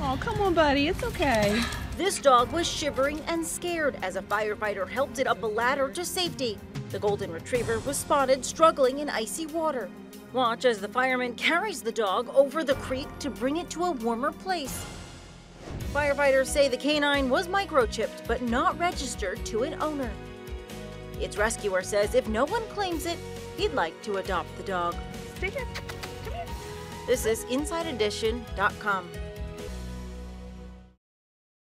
Oh, come on, buddy. It's okay. This dog was shivering and scared as a firefighter helped it up a ladder to safety. The golden retriever was spotted struggling in icy water. Watch as the fireman carries the dog over the creek to bring it to a warmer place. Firefighters say the canine was microchipped but not registered to an owner. Its rescuer says if no one claims it, he'd like to adopt the dog. Stay here. Come here. This is InsideEdition.com.